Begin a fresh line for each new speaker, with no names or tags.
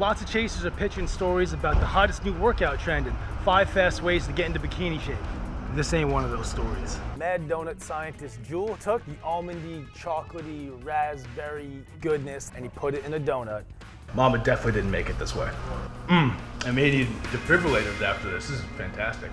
Lots of chasers are pitching stories about the hottest new workout trend and five fast ways to get into bikini shape. This ain't one of those stories.
Mad donut scientist Jewel took the almondy, chocolatey, raspberry goodness and he put it in a donut.
Mama definitely didn't make it this way. Mmm, I may need defibrillators after this. This is fantastic.